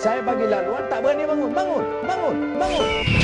Saya bagi laluan, tak berani bangun. Bangun, bangun, bangun. bangun.